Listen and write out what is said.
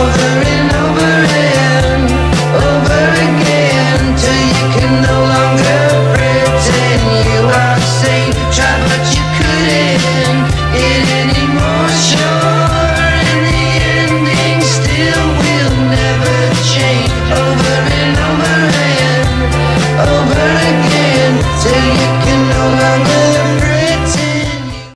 over